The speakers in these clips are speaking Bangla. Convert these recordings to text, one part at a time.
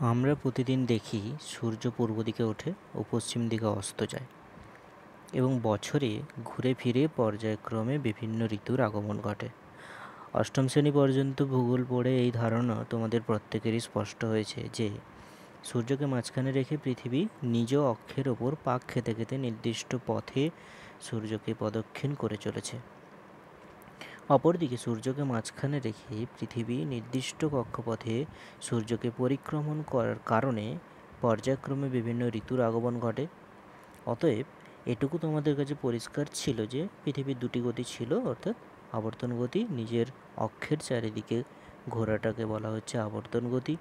আমরা প্রতিদিন দেখি সূর্য পূর্ব দিকে ওঠে ও পশ্চিম দিকে অস্ত যায় এবং বছরে ঘুরে ফিরে পর্যায়ক্রমে বিভিন্ন ঋতুর আগমন ঘটে। অষ্টম শ্রেণি পর্যন্ত ভূগোল পড়ে এই ধারণা তোমাদের প্রত্যেকেরই স্পষ্ট হয়েছে যে, সূর্যকে মাঝখানে রেখে পৃথিবী নিজ অক্ষের ওপর পাক খেতে খেতে নির্দিষ্ট পথে সূর্যকে প্রদক্ষিণ করে চলেছে। অপরদিকে সূর্যকে মাঝখানে রেখে পৃথিবী নির্দিষ্ট কক্ষপথে সূর্যকে পরিক্রমণ করার কারণে পর্যায়ক্রমে বিভিন্ন ঋতুর আগমন ঘটে। অতএব, এটুকু তোমাদের কাছে পরিষ্কার ছিল যে, পৃথিবীর দুটি গতি ছিল, অর্থাৎ আবর্তন গতি, নিজের অক্ষের চারিদিকে ঘোরাটাকে বলা হচ্ছে আবর্তন গতি,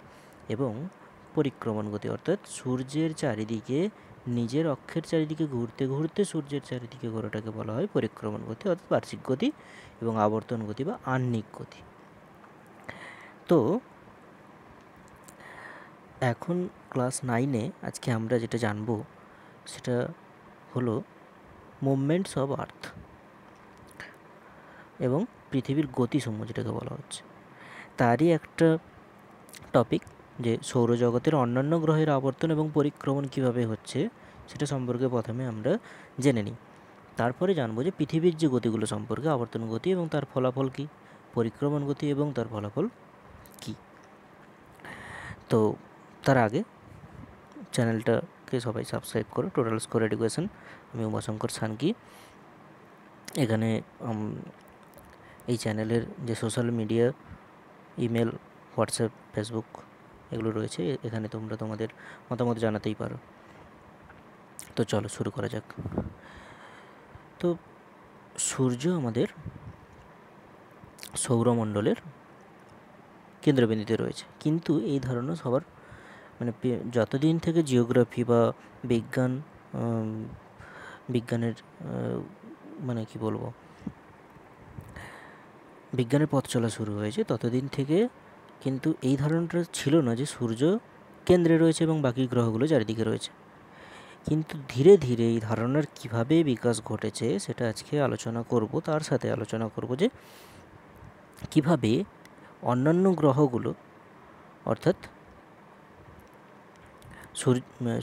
এবং পরিক্রমণ গতি, অর্থাৎ সূর্যের চারিদিকে, নিজের অক্ষের চারিদিকে ঘুরতে ঘুরতে সূর্যের চারিদিকে ঘোরাটাকে বলা হয় পরিক্রমণ গতি, অর্থাৎ বার্ষিক গতি। এবং আবর্তন গতি বা আহ্নিক গতি। তো, এখন ক্লাস নাইনে আজকে আমরা যেটা জানব, সেটা হলো মুভমেন্টস অফ আর্থ এবং পৃথিবীর গতিসমূহ যেটাকে বলা হচ্ছে। তারই একটা টপিক যে সৌরজগতের অন্যান্য গ্রহের আবর্তন এবং পরিক্রমণ কীভাবে হচ্ছে, সেটা সম্পর্কে প্রথমে আমরা জেনে নিই। তারপরে জানব যে পৃথিবীর যে গতিগুলো সম্পর্কে, আবর্তন গতি এবং তার ফলাফল কী, পরিক্রমণ গতি এবং তার ফলাফল কী। তো তার আগে চ্যানেলটাকে সবাই সাবস্ক্রাইব করো টোটাল স্কোর এডুকেশন আমি উমাশঙ্কর সানকি। এখানে এই চ্যানেলের যে social media email WhatsApp Facebook এগুলো রয়েছে এখানে তোমরা তোমাদের মতামত জানাতেই পারো। তো চলো শুরু করা যাক। তো সূর্য আমাদের সৌরমণ্ডলের কেন্দ্রবিন্দুতে রয়েছে। কিন্তু এই ধারণা সবার মানে যতদিন থেকে জিওগ্রাফি বা বিজ্ঞান বিজ্ঞানের মানে কি বলব, বিজ্ঞানের পথ চলা শুরু হয়েছে, ততদিন থেকে কিন্তু এই ধারণাটা ছিল না যে সূর্য কেন্দ্রে রয়েছে এবং বাকি গ্রহগুলো চারিদিকে রয়েছে। কিন্তু ধীরে ধীরে এই ধারণার কীভাবে বিকাশ ঘটেছে সেটা আজকে আলোচনা করব। তার সাথে আলোচনা করব যে কীভাবে অন্যান্য গ্রহগুলো, অর্থাৎ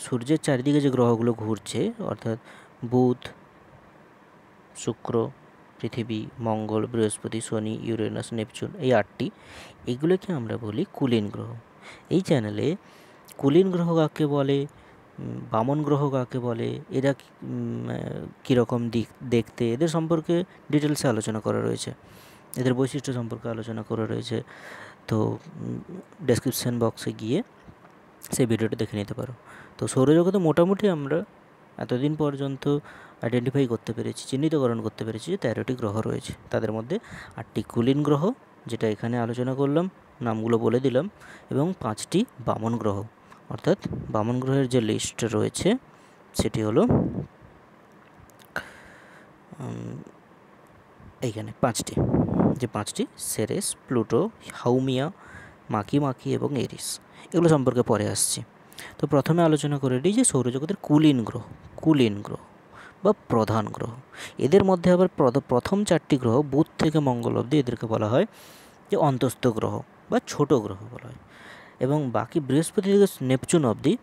সূর্যের চারিদিকে যে গ্রহগুলো ঘুরছে, অর্থাৎ বুধ, শুক্র, পৃথিবী, মঙ্গল, বৃহস্পতি, শনি, ইউরেনাস, নেপচুন, এই আটটি, এগুলোকে আমরা বলি কুলিন গ্রহ। এই চ্যানেলে কুলিন গ্রহ কাকে বলে? বামন গ্রহ কাকে বলে? এরা কীরকম দিক দেখতে? এদের সম্পর্কে ডিটেলসে আলোচনা করা রয়েছে। এদের বৈশিষ্ট্য সম্পর্কে আলোচনা করা রয়েছে। তো ডেসক্রিপশান বক্সে গিয়ে সেই ভিডিওটা দেখে নিতে পারো। তো, সৌরজগতে মোটামুটি আমরা এতদিন পর্যন্ত আইডেন্টিফাই করতে পেরেছি, চিহ্নিতকরণ করতে পেরেছি যে তেরোটি গ্রহ রয়েছে। তাদের মধ্যে আটটি কুলিন গ্রহ, যেটা এখানে আলোচনা করলাম, নামগুলো বলে দিলাম, এবং পাঁচটি বামন গ্রহ। অর্থাৎ বামন গ্রহের যে লিস্ট রয়েছে, সেটি হলো এইখানে পাঁচটি। যে পাঁচটি, সেরেস, প্লুটো, হাউমিয়া, মাকি মাকি এবং এরিস। এগুলো সম্পর্কে পরে আসছি। তো প্রথমে আলোচনা করে নিই যে সৌরজগতের কুলিন গ্রহ কুলিন গ্রহ বা প্রধান গ্রহ। এদের মধ্যে আবার প্রথম চারটি গ্রহ বুধ থেকে মঙ্গল অবধি এদেরকে বলা হয় যে অন্তস্থ গ্রহ বা ছোট গ্রহ বলা হয়। এবং বাকি বৃহস্পতি থেকে নেপচুন অবধি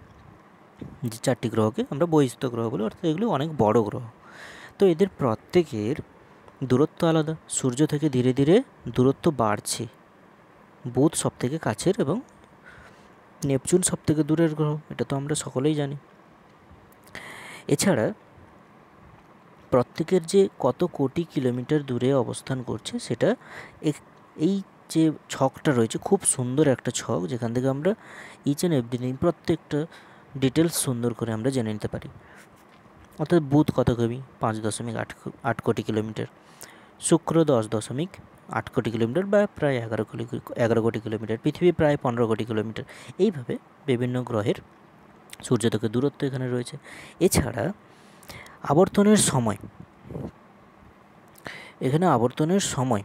যে চারটি গ্রহকে আমরা বহিস্থ গ্রহ বলি, অর্থাৎ এগুলো অনেক বড় গ্রহ। তো এদের প্রত্যেকের দূরত্ব আলাদা। সূর্য থেকে ধীরে ধীরে দূরত্ব বাড়ছে। বুধ সব থেকে কাছের এবং নেপচুন সব থেকে দূরের গ্রহ, এটা তো আমরা সকলেই জানি। এছাড়া প্রত্যেকের যে কত কোটি কিলোমিটার দূরে অবস্থান করছে, সেটা এই যে ছকটা রয়েছে, খুব সুন্দর একটা ছক, যেখান থেকে আমরা ইচ অ্যান্ড এভরিথিং প্রত্যেকটা ডিটেলস সুন্দর করে আমরা জেনে নিতে পারি। অর্থাৎ বুধ কত কবি পাঁচ দশমিক আট আট কোটি কিলোমিটার। শুক্র দশ দশমিক আট কোটি কিলোমিটার বা প্রায় এগারো কোটি এগারো কোটি কিলোমিটার। পৃথিবী প্রায় পনেরো কোটি কিলোমিটার। এইভাবে বিভিন্ন গ্রহের সূর্য থেকে দূরত্ব এখানে রয়েছে। এছাড়া আবর্তনের সময়, এখানে আবর্তনের সময়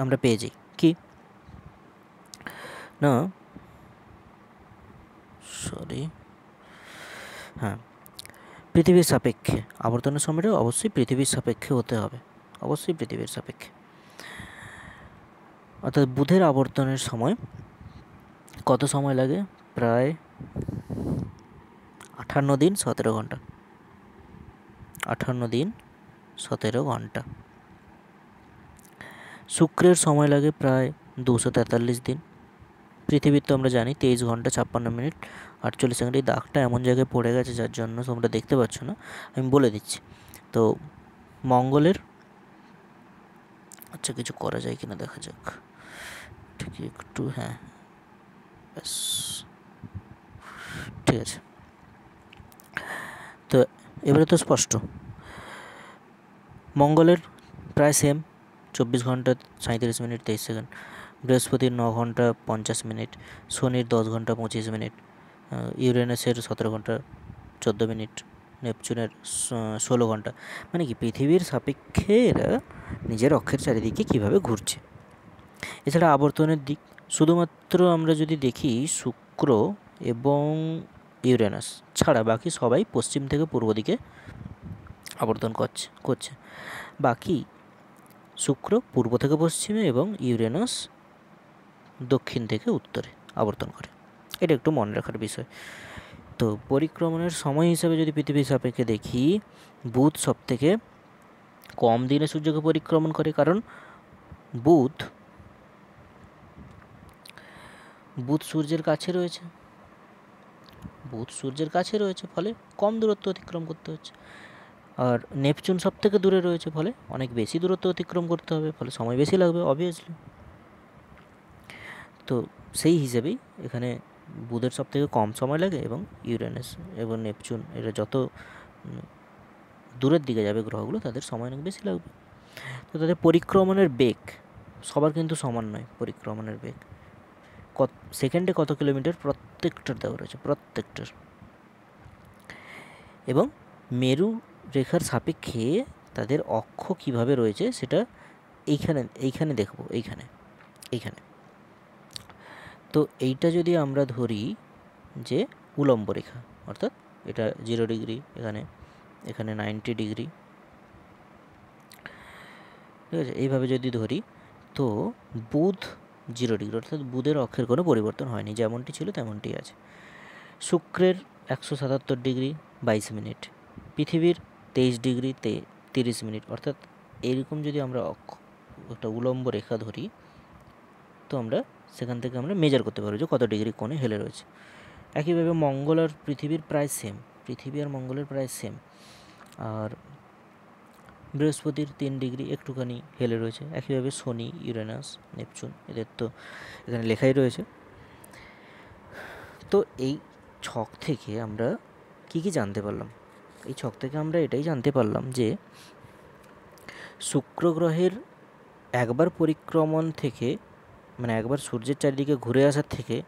আমরা পেয়ে যাই। কি? না। সরি হ্যাঁ। পৃথিবীর সাপেক্ষে। আবর্তনের সময়টা অবশ্যই পৃথিবীর সাপেক্ষে হতে হবে। অবশ্যই পৃথিবীর সাপেক্ষে। অর্থাৎ বুধের আবর্তনের সময় কত সময় লাগে? প্রায় আঠান্ন দিন সতেরো ঘণ্টা। আঠান্ন দিন সতেরো ঘণ্টা। শুক্রের সময় লাগে প্রায় দুশো তেতাল্লিশ দিন। পৃথিবীর তো আমরা জানি তেইশ ঘণ্টা ছাপ্পান্ন মিনিট আটচল্লিশ সেকেন্ড। এই দাগটা এমন জায়গায় পড়ে গেছে যার জন্য তোমরা দেখতে পাচ্ছ না। আমি বলে দিচ্ছি। তো মঙ্গলের আচ্ছা কিছু করা যায় কিনা দেখা যাক। ঠিক একটু হ্যাঁ। ব্যাস। ঠিক আছে। তো এবারে তো স্পষ্ট। মঙ্গলের প্রায় সেম চব্বিশ ঘণ্টা সাঁত্রিশ মিনিট, তেইশ সেকেন্ড। বৃহস্পতির ন ঘণ্টা পঞ্চাশ মিনিট, শনির দশ ঘণ্টা পঁচিশ মিনিট ইউরেনাসের সতেরো ঘণ্টা চোদ্দ মিনিট, নেপচুনের ষোলো ঘণ্টা। মানে কি, পৃথিবীর সাপেক্ষে এরা নিজের অক্ষের চারিদিকে কীভাবে ঘুরছে? এছাড়া আবর্তনের দিক, শুধুমাত্র আমরা যদি দেখি শুক্র এবং ইউরেনাস ছাড়া বাকি সবাই পশ্চিম থেকে পূর্ব দিকে আবর্তন করছে করছে। বাকি শুক্র পূর্ব থেকে পশ্চিমে এবং ইউরেনাস দক্ষিণ থেকে উত্তরে আবর্তন করে। এটা একটু মনে রাখার বিষয়। তো পরিক্রমণের সময় হিসাবে যদি পৃথিবীর সাপেক্ষে দেখি, বুধ সব থেকে কম দিনে সূর্যকে পরিক্রমণ করে কারণ বুধ বুধ সূর্যের কাছে রয়েছে। বুধ সূর্যের কাছে রয়েছে ফলে কম দূরত্ব অতিক্রম করতে হচ্ছে। আর নেপচুন সব থেকে দূরে রয়েছে ফলে অনেক বেশি দূরত্ব অতিক্রম করতে হবে, ফলে সময় বেশি লাগবে অবভিয়াসলি তো সেই হিসেবেই এখানে বুধের সব থেকে কম সময় লাগে এবং ইউরেনাস এবং নেপচুন, এরা যত দূরের দিকে যাবে গ্রহগুলো, তাদের সময় অনেক বেশি লাগবে। তো তাদের পরিক্রমণের বেগ সবার কিন্তু সমান নয়, পরিক্রমণের বেগ। কত, সেকেন্ডে কত কিলোমিটার প্রত্যেকটার দেওয়া রয়েছে, প্রত্যেকটার। এবং মেরু রেখার সাপেক্ষে তাদের অক্ষ কীভাবে রয়েছে সেটা এইখানে এইখানে দেখব, এইখানে এইখানে। তো এইটা যদি আমরা ধরি যে উলম্ব রেখা, অর্থাৎ এটা জিরো ডিগ্রি এখানে এখানে নাইনটি ডিগ্রি ঠিক আছে? এইভাবে যদি ধরি, তো বুধ জিরো ডিগ্রি অর্থাৎ বুধের অক্ষের কোনো পরিবর্তন হয়নি, যেমনটি ছিল তেমনটি আছে। শুক্রের একশো সাতাত্তর ডিগ্রি বাইশ মিনিট পৃথিবীর তেইশ ডিগ্রি তে তিরিশ মিনিট। অর্থাৎ এরকম যদি আমরা একটা উলম্ব রেখা ধরি, তো আমরা সেখান থেকে আমরা মেজার করতে পারব যে কত ডিগ্রি কোণে হেলে রয়েছে। একইভাবে মঙ্গল আর পৃথিবীর প্রায় সেম পৃথিবী আর মঙ্গলের প্রায় সেম আর বৃহস্পতির তিন ডিগ্রি একটুখানি হেলে রয়েছে। একইভাবে শনি, ইউরেনাস, নেপচুন এদের তো এখানে লেখাই রয়েছে। তো এই ছক থেকে আমরা কি কি জানতে পারলাম? এই ছক থেকে আমরা এটাই জানতে পারলাম যে শুক্র গ্রহের একবার পরিক্রমণ থেকে মানে একবার সূর্যের চারিদিকে ঘুরে আসার থেকে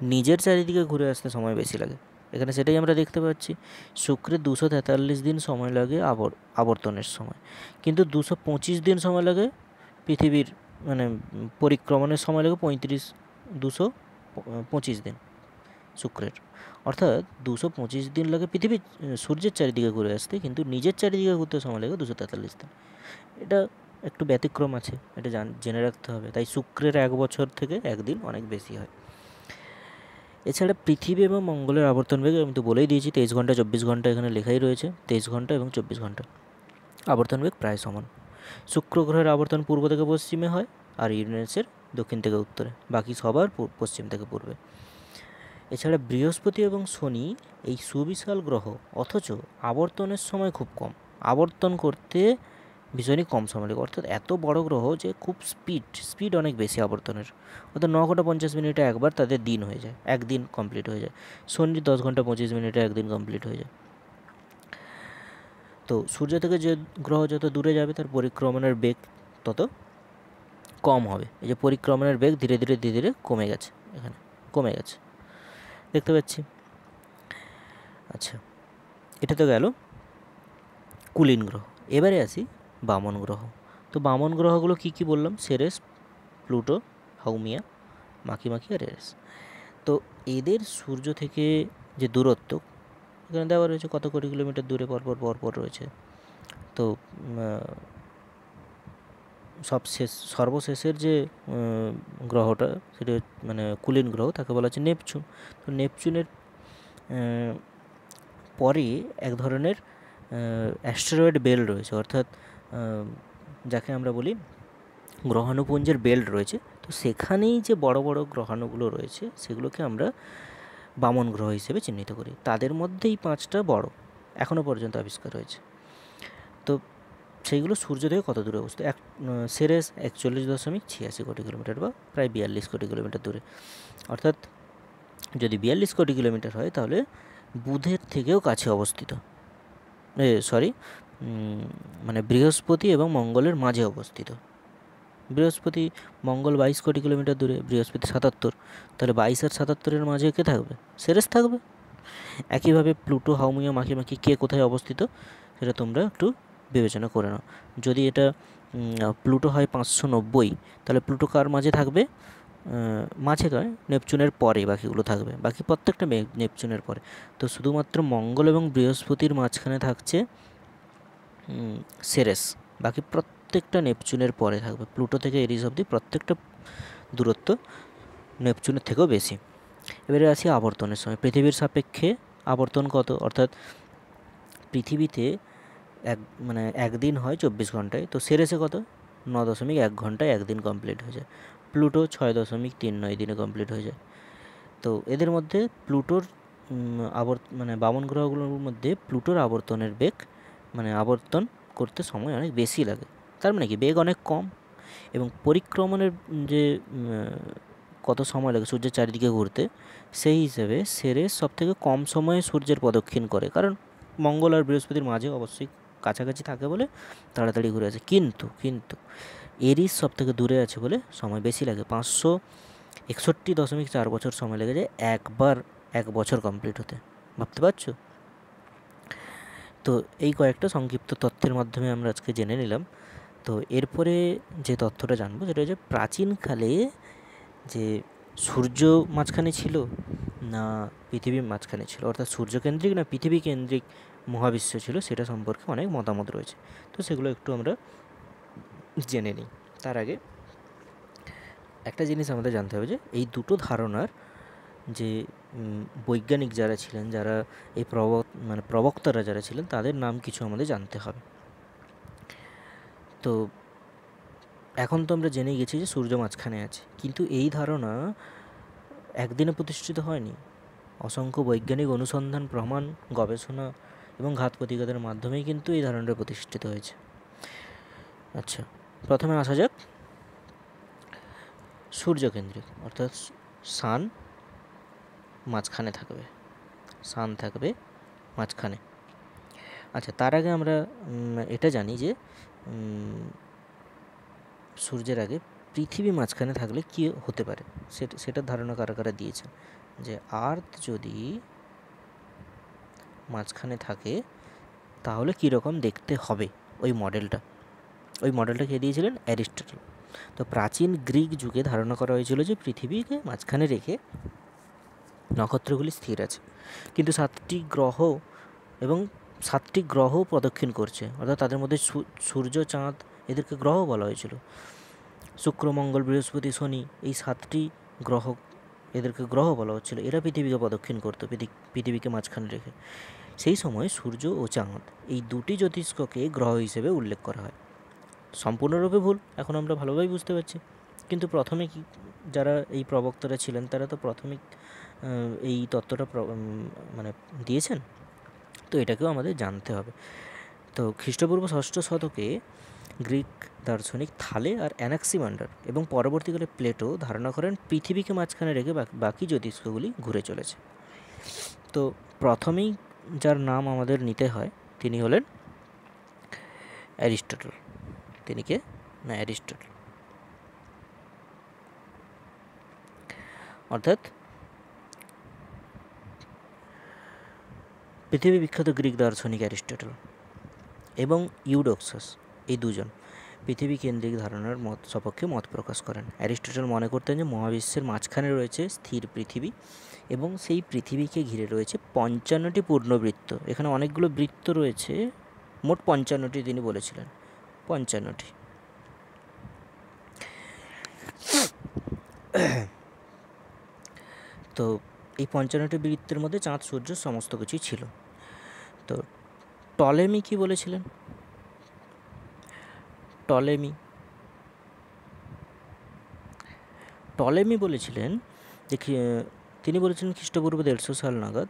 নিজের চারিদিকে ঘুরে আসতে সময় বেশি লাগে। এখানে সেটাই আমরা দেখতে পাচ্ছি। শুক্রের দুশো তেতাল্লিশ দিন সময় লাগে আবর, আবর্তনের সময়। কিন্তু দুশো পঁচিশ দিন সময় লাগে পৃথিবীর মানে পরিক্রমণের সময় লাগে পঁয়ত্রিশ, দুশো পঁচিশ দিন শুক্রের। অর্থাৎ দুশো পঁচিশ দিন লাগে পৃথিবীর সূর্যের চারিদিকে ঘুরে আসতে, কিন্তু নিজের চারিদিকে ঘুরতে সময় লাগে দুশো তেতাল্লিশ দিন। এটা একটু ব্যতিক্রম আছে, এটা জান, জেনে রাখতে হবে। তাই শুক্রের এক বছর থেকে একদিন অনেক বেশি হয়। এছাড়া পৃথিবী এবং মঙ্গলের আবর্তন বেগ আমি তো বলেই দিয়েছি, তেইশ ঘণ্টা, চব্বিশ ঘণ্টা এখানে লেখাই রয়েছে, তেইশ ঘণ্টা এবং চব্বিশ ঘণ্টা। আবর্তন বেগ প্রায় সমান। শুক্র গ্রহের আবর্তন পূর্ব থেকে পশ্চিমে হয় আর ইউরেনাসের দক্ষিণ থেকে উত্তরে। বাকি সবার পশ্চিম থেকে পূর্বে। এছাড়া বৃহস্পতি এবং শনি এই সুবিশাল গ্রহ, অথচ আবর্তনের সময় খুব কম। আবর্তন করতে ভীষণই কম সময় লাগে। অর্থাৎ এত বড় গ্রহ যে খুব স্পিড স্পিড অনেক বেশি আবর্তনের। অর্থাৎ ন ঘণ্টা পঞ্চাশ মিনিটে একবার তাদের দিন হয়ে যায়, একদিন কমপ্লিট হয়ে যায়। শনি দশ ঘণ্টা পঁচিশ মিনিটে একদিন কমপ্লিট হয়ে যায়। তো সূর্য থেকে যে গ্রহ যত দূরে যাবে, তার পরিক্রমণের বেগ তত কম হবে। এই যে পরিক্রমণের বেগ ধীরে ধীরে ধীরে ধীরে কমে গেছে, এখানে কমে গেছে। দেখতে পাচ্ছি। আচ্ছা এটা তো গেল কুলিন গ্রহ। এবারে আসি বামন গ্রহ। তো বামন গ্রহগুলো কী কী বললাম? সেরেস, প্লুটো, হাউমিয়া মাখি মাখি আর এরেস। তো এদের সূর্য থেকে যে দূরত্ব, এখানে দেওয়া রয়েছে কত কোটি কিলোমিটার দূরে পরপর পরপর রয়েছে। তো সব শেষ, সর্বশেষের যে গ্রহটা সেটা মানে কুলিন গ্রহ, তাকে বলা হচ্ছে নেপচুন। তো নেপচুনের পরে এক ধরনের অ্যাস্টেরয়েড বেল রয়েছে। অর্থাৎ যাকে আমরা বলি গ্রহাণুপুঞ্জের বেল্ট রয়েছে। তো সেখানেই যে বড় বড় গ্রহাণুগুলো রয়েছে, সেগুলোকে আমরা বামন গ্রহ হিসেবে চিহ্নিত করি। তাদের মধ্যেই পাঁচটা বড় এখনও পর্যন্ত আবিষ্কার হয়েছে। সেইগুলো সূর্য থেকে কত দূরে অবস্থিত? এক সেরেস একচল্লিশ দশমিক ছিয়াশি কোটি কিলোমিটার বা প্রায় বিয়াল্লিশ কোটি কিলোমিটার দূরে। অর্থাৎ যদি বিয়াল্লিশ কোটি কিলোমিটার হয়, তাহলে বুধের থেকেও কাছে অবস্থিত। সরি মানে বৃহস্পতি এবং মঙ্গলের মাঝে অবস্থিত। বৃহস্পতি, মঙ্গল বাইশ কোটি কিলোমিটার দূরে, বৃহস্পতি সাতাত্তর। তাহলে বাইশ আর সাতাত্তরের মাঝে কে থাকবে? সেরেস থাকবে। একইভাবে প্লুটো, হাউমিয়া মাখি মাখি কে কোথায় অবস্থিত? সেটা তোমরা একটু বিবেচনা করে নাও। যদি এটা প্লুটো হয় পাঁচশো নব্বই, তাহলে প্লুটো কার মাঝে থাকবে? মাঝে নয়, নেপচুনের পরে বাকিগুলো থাকবে। বাকি প্রত্যেকটা নেপচুনের পরে। তো শুধুমাত্র মঙ্গল এবং বৃহস্পতির মাঝখানে থাকছে সেরেস। বাকি প্রত্যেকটা নেপচুনের পরে থাকবে। প্লুটো থেকে এরিস অবধি প্রত্যেকটা দূরত্ব নেপচুনের থেকেও বেশি। এবারে আসি আবর্তনের সময়। পৃথিবীর সাপেক্ষে আবর্তন কত? অর্থাৎ পৃথিবীতে এক মানে একদিন হয় চব্বিশ ঘন্টায়, তো সেরেসে কত? ন দশমিক এক ঘন্টায় একদিন কমপ্লিট হয়ে যায়। প্লুটো ছয় দশমিক তিন নয় দিনে কমপ্লিট হয়ে যায়। তো এদের মধ্যে প্লুটোর আবর্ত মানে বামন গ্রহগুলোর মধ্যে প্লুটোর আবর্তনের বেগ মানে আবর্তন করতে সময় অনেক বেশি লাগে। তার মানে কি? বেগ অনেক কম। এবং পরিক্রমণের যে কত সময় লাগে সূর্যের চারিদিকে ঘুরতে, সেই হিসেবে সেরেস সবথেকে কম সময়ে সূর্যের প্রদক্ষিণ করে। কারণ মঙ্গল আর বৃহস্পতির মাঝে অবশ্যই কাছাকাছি থাকে বলে তাড়াতাড়ি ঘুরে আসে। কিন্তু কিন্তু এরিস সব থেকে দূরে আছে বলে সময় বেশি লাগে। পাঁচশো একষট্টি দশমিক চার বছর সময় লেগে যায় একবার এক বছর কমপ্লিট হতে। ভাবতে পারছ? তো এই কয়েকটা সংক্ষিপ্ত তথ্যের মাধ্যমে আমরা আজকে জেনে নিলাম। তো এরপরে যে তথ্যটা জানব সেটা হচ্ছে প্রাচীনকালে যে সূর্য মাঝখানে ছিল না পৃথিবীর মাঝখানে ছিল, অর্থাৎ সূর্যকেন্দ্রিক না পৃথিবী কেন্দ্রিক মহাবিশ্ব ছিল, সেটা সম্পর্কে অনেক মতামত রয়েছে। তো সেগুলো একটু আমরা জেনে নিই। তার আগে একটা জিনিস আমাদের জানতে হবে যে, এই দুটো ধারণার যে বৈজ্ঞানিক যারা ছিলেন, যারা এই প্রবক মানে প্রবক্তারা যারা ছিলেন, তাদের নাম কিছু আমাদের জানতে হবে। তো এখন তো আমরা জেনে গেছি যে, সূর্য মাঝখানে আছে। কিন্তু এই ধারণা একদিনে প্রতিষ্ঠিত হয়নি। অসংখ্য বৈজ্ঞানিক অনুসন্ধান, প্রমাণ, গবেষণা এবং ঘাত প্রতিঘাতের মাধ্যমেই কিন্তু এই ধারণাটা প্রতিষ্ঠিত হয়েছে। আচ্ছা প্রথমে আসা যাক। সূর্যকেন্দ্রিক, অর্থাৎ সান মাঝখানে থাকবে। সান থাকবে মাঝখানে। আচ্ছা তার আগে আমরা এটা জানি যে সূর্যের আগে পৃথিবী মাঝখানে থাকলে কী হতে পারে? সেটা সেটার ধারণা কারা কারা দিয়েছেন? যে আর্থ যদি মাঝখানে থাকে, তাহলে কীরকম দেখতে হবে ওই মডেলটা? ওই মডেলটা কে দিয়েছিলেন? অ্যারিস্টটল। তো প্রাচীন গ্রিক যুগে ধারণা করা হয়েছিল যে পৃথিবীকে মাঝখানে রেখে নক্ষত্রগুলি স্থির আছে। কিন্তু সাতটি গ্রহ এবং সাতটি গ্রহ প্রদক্ষিণ করছে। অর্থাৎ তাদের মধ্যে সূর্য, চাঁদ এদেরকে গ্রহ বলা হয়েছিল। শুক্র, মঙ্গল, বৃহস্পতি, শনি এই সাতটি গ্রহ এদেরকে গ্রহ বলা হচ্ছিল। এরা পৃথিবীকে প্রদক্ষিণ করতো পৃথিবীকে মাঝখানে রেখে। সেই সময় সূর্য ও চাঁদ এই দুটি জ্যোতিষ্ককে গ্রহ হিসেবে উল্লেখ করা হয়। সম্পূর্ণরূপে ভুল, এখন আমরা ভালোভাবেই বুঝতে পারছি। কিন্তু প্রথমে কি, যারা এই প্রবক্তারা ছিলেন, তারা তো প্রাথমিক এই তত্ত্বটা মানে দিয়েছেন। তো এটাকেও আমাদের জানতে হবে। তো খ্রিস্টপূর্ব ষষ্ঠ শতকে গ্রিক দার্শনিক থালে আর অ্যানাক্সিমান্ডার এবং পরবর্তীকালে প্লেটো ধারণা করেন পৃথিবীকে মাঝখানে রেখে বাকি জ্যোতিষ্কগুলি ঘুরে চলেছে। তো প্রথমেই যার নাম আমাদের নিতে হয় তিনি হলেন অ্যারিস্টটল। তিনি কে? না, অ্যারিস্টটল। অর্থাৎ পৃথিবী বিখ্যাত গ্রিক দার্শনিক অ্যারিস্টটল এবং ইউডোক্সাস এই দুজন পৃথিবী কেন্দ্রিক ধারণার মত, সপক্ষে মত প্রকাশ করেন। অ্যারিস্টটল মনে করতেন যে মহাবিশ্বের মাঝখানে রয়েছে স্থির পৃথিবী এবং সেই পৃথিবীকে ঘিরে রয়েছে পঞ্চান্নটি পূর্ণবৃত্ত। এখানে অনেকগুলো বৃত্ত রয়েছে, মোট পঞ্চান্নটি তিনি বলেছিলেন। পঞ্চান্নটি। তো এই পঞ্চান্নটি বৃত্তের মধ্যে চাঁদ, সূর্য, সমস্ত কিছুই ছিল। তো টলেমি কি বলেছিলেন? টলেমি। টলেমি বলেছিলেন যে তিনি বলেছিলেন খ্রিস্টপূর্ব দেড়শো সাল নাগাদ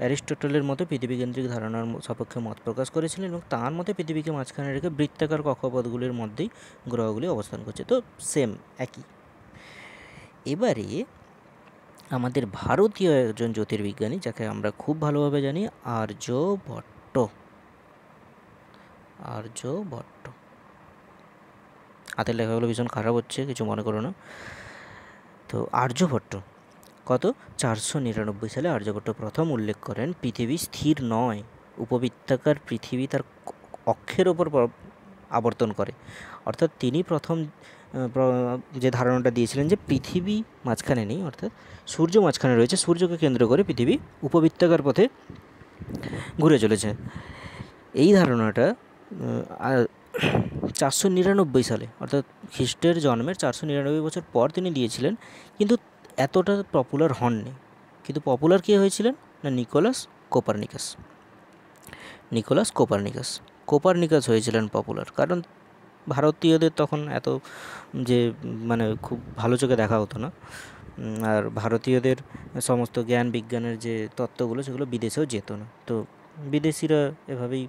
অ্যারিস্টটলের মতো পৃথিবীকেন্দ্রিক ধারণার সপক্ষে মত প্রকাশ করেছিলেন এবং তার মতে পৃথিবীকে মাঝখানে রেখে বৃত্তাকার কক্ষপথগুলির মধ্যেই গ্রহগুলি অবস্থান করছে। তো সেম একই। এবারে আমাদের ভারতীয় একজন জ্যোতির্বিজ্ঞানী, যাকে আমরা খুব ভালোভাবে জানি আর্যভট্ট আর্যভট্ট হাতের লেখাগুলো ভীষণ খারাপ হচ্ছে, কিছু মনে করো না। তো আর্যভট্ট কত? চারশো নিরানব্বই সালে আর্যভট্ট প্রথম উল্লেখ করেন, পৃথিবী স্থির নয়, উপবৃত্তাকার পৃথিবী তার অক্ষের ওপর আবর্তন করে। অর্থাৎ তিনি প্রথম যে ধারণাটা দিয়েছিলেন যে পৃথিবী মাঝখানে নেই, অর্থাৎ সূর্য মাঝখানে রয়েছে, সূর্যকে কেন্দ্র করে পৃথিবী উপবৃত্তাকার পথে ঘুরে চলেছে। এই ধারণাটা চারশো নিরানব্বই সালে, অর্থাৎ খ্রিস্টের জন্মের চারশো নিরানব্বই বছর পর তিনি দিয়েছিলেন, কিন্তু এতটা পপুলার হননি। কিন্তু পপুলার কে হয়েছিলেন? না, Nicolaus Copernicus. Nicolaus Copernicus. Copernicus হয়েছিলেন পপুলার কারণ ভারতীয়দের তখন এত যে মানে খুব ভালো চোখে দেখা হতো না। আর ভারতীয়দের সমস্ত জ্ঞান বিজ্ঞানের যে তত্ত্বগুলো, সেগুলো বিদেশেও যেত না। তো বিদেশিরা এভাবেই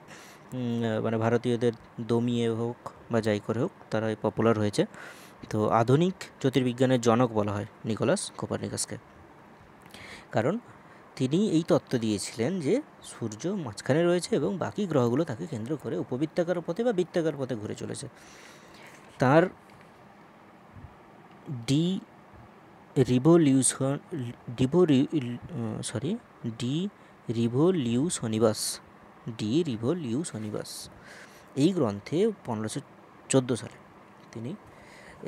মানে ভারতীয়দের দমিয়ে হোক বা যাই করে হোক, তারা পপুলার হয়েছে। তো আধুনিক জ্যোতির্বিজ্ঞানের জনক বলা হয় নিকোলাস কোপারনিকাসকে। কারণ তিনি এই তত্ত্ব দিয়েছিলেন যে সূর্য মাঝখানে রয়েছে এবং বাকি গ্রহগুলো তাকে কেন্দ্র করে উপবৃত্তাকার পথে বা বৃত্তাকার পথে ঘুরে চলেছে। তার De revolution ডিভো sorry De Revolutionibus De Revolutionibus. এই গ্রন্থে পনেরোশো চোদ্দ সালে তিনি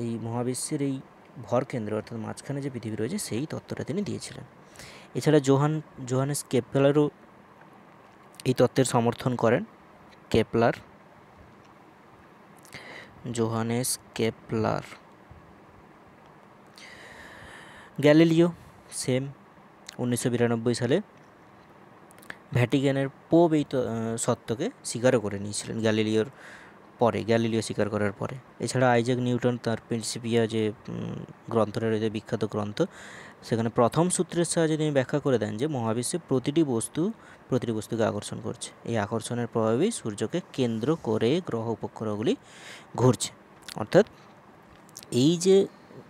এই মহাবিশ্বের এই ভর কেন্দ্র, অর্থাৎ মাঝখানে যে পৃথিবী রয়েছে, সেই তত্ত্বটা তিনি দিয়েছিলেন। এছাড়া জোহান, জোহানেস কেপলারও এই তত্ত্বের সমর্থন করেন। Kepler, Johannes Kepler, Galileo, same উনিশশো বিরানব্বই সালে ভ্যাটিকানের পোপ এই সত্যকে স্বীকারও করে নিয়েছিলেন গ্যালিলিওর পরে, গ্যালিলিও স্বীকার করার পরে। এছাড়া আইজাক নিউটন তার প্রিন্সিপিয়া যে গ্রন্থটা রয়েছে, বিখ্যাত গ্রন্থ, সেখানে প্রথম সূত্রের সাহায্যে তিনি ব্যাখ্যা করে দেন যে মহাবিশ্বে প্রতিটি বস্তু, প্রতিটি বস্তুকে আকর্ষণ করছে। এই আকর্ষণের প্রভাবেই সূর্যকে কেন্দ্র করে গ্রহ উপগ্রহগুলি ঘুরছে। অর্থাৎ এই যে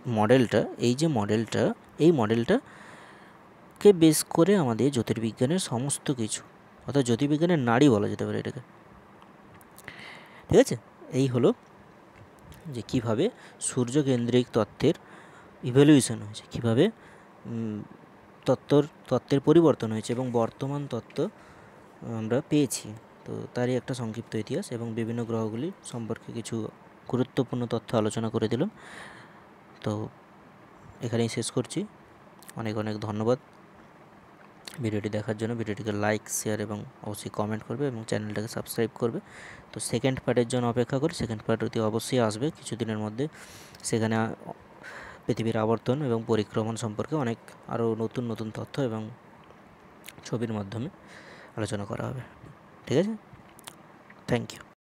মডেলটা, এই যে মডেলটা, এই মডেলটাকে বেস করে আমাদের জ্যোতির্বিজ্ঞানের সমস্ত কিছু। অর্থাৎ জ্যোতির্বিজ্ঞানের নারী বলা যেতে পারে এটাকে। ঠিক আছে? এই হলো যে কীভাবে সূর্যকেন্দ্রিক তত্ত্বের ইভ্যালুয়েশন হয়েছে, কীভাবে তত্ত্বর, তত্ত্বের পরিবর্তন হয়েছে এবং বর্তমান তত্ত্ব আমরা পেয়েছি। তো তারই একটা সংক্ষিপ্ত ইতিহাস এবং বিভিন্ন গ্রহগুলি সম্পর্কে কিছু গুরুত্বপূর্ণ তথ্য আলোচনা করে দিলাম। তো এখানেই শেষ করছি। অনেক অনেক ধন্যবাদ। ভিডিওটি দেখার জন্য ভিডিওটিকে লাইক, শেয়ার এবং অবশ্যই কমেন্ট করবে এবং চ্যানেলটাকে সাবস্ক্রাইব করবে। তো সেকেন্ড পার্টের জন্য অপেক্ষা করি। সেকেন্ড পার্টটি অবশ্যই আসবে কিছুদিনের মধ্যে। সেখানে পৃথিবীর আবর্তন এবং পরিক্রমণ সম্পর্কে অনেক আরও নতুন নতুন তথ্য এবং ছবির মাধ্যমে আলোচনা করা হবে। ঠিক আছে? Thank you